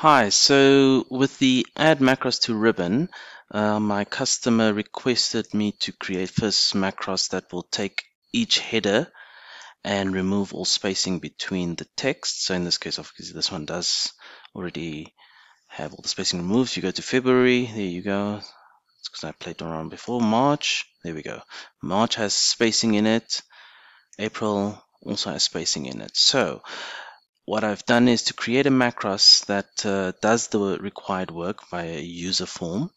Hi, so with the add macros to ribbon, uh, my customer requested me to create first macros that will take each header and remove all spacing between the text. So in this case, obviously this one does already have all the spacing removed. You go to February, there you go. It's because I played around before. March, there we go. March has spacing in it. April also has spacing in it. So what I've done is to create a macros that uh, does the required work via a user form.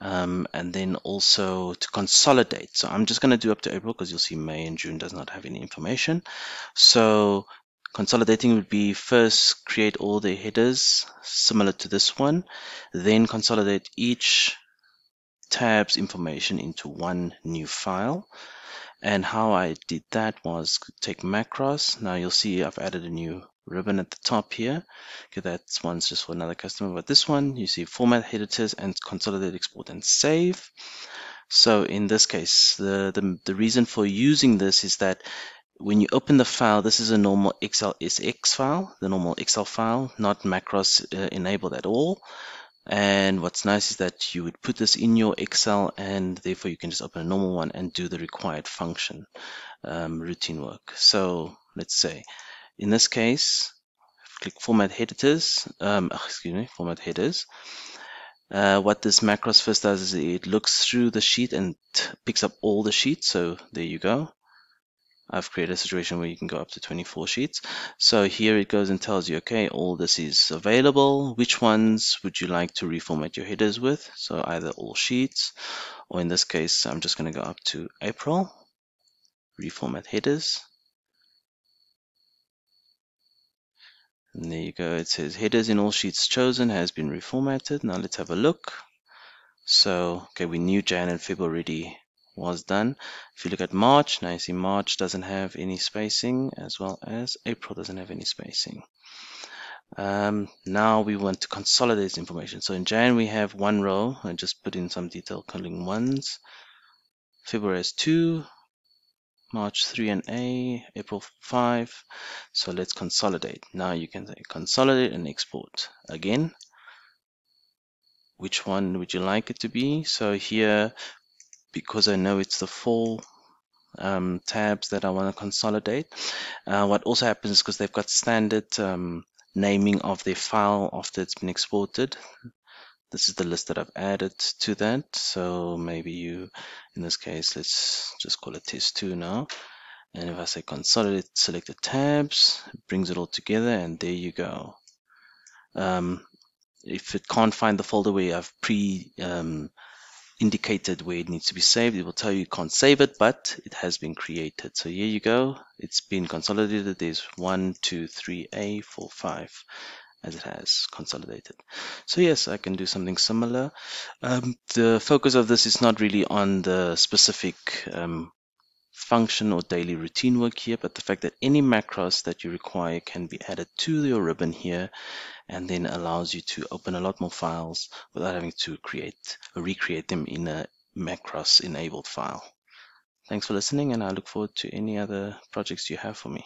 Um, and then also to consolidate. So I'm just going to do up to April because you'll see May and June does not have any information. So consolidating would be first create all the headers similar to this one, then consolidate each tab's information into one new file. And how I did that was take macros. Now you'll see I've added a new ribbon at the top here. Okay, that one's just for another customer, but this one you see format headers and consolidate, export, and save. So in this case, the, the, the reason for using this is that when you open the file, this is a normal XLSX file, the normal Excel file, not macros uh, enabled at all. And what's nice is that you would put this in your Excel and therefore you can just open a normal one and do the required function um, routine work. So let's say in this case, click Format Headers, um, excuse me, Format Headers. Uh, what this macros first does is it looks through the sheet and picks up all the sheets. So there you go. I've created a situation where you can go up to 24 sheets. So here it goes and tells you, okay, all this is available. Which ones would you like to reformat your headers with? So either all sheets, or in this case, I'm just going to go up to April, reformat headers. And there you go. It says headers in all sheets chosen has been reformatted. Now let's have a look. So, okay, we knew Jan and Feb already was done. If you look at March, now you see March doesn't have any spacing as well as April doesn't have any spacing. Um, now we want to consolidate this information. So in Jan we have one row. I just put in some detail calling ones. February has two, March 3 and A, April 5. So let's consolidate. Now you can consolidate and export. Again, which one would you like it to be? So here, because I know it's the full um, tabs that I want to consolidate, uh, what also happens is because they've got standard um, naming of their file after it's been exported this is the list that I've added to that. So maybe you, in this case, let's just call it test2 now. And if I say consolidate, select the tabs, it brings it all together and there you go. Um, if it can't find the folder where I've pre um, indicated where it needs to be saved, it will tell you you can't save it, but it has been created. So here you go. It's been consolidated. There's one, two, three, A, four, five as it has consolidated. So yes, I can do something similar. Um, the focus of this is not really on the specific um, function or daily routine work here, but the fact that any macros that you require can be added to your ribbon here and then allows you to open a lot more files without having to create or recreate them in a macros enabled file. Thanks for listening and I look forward to any other projects you have for me.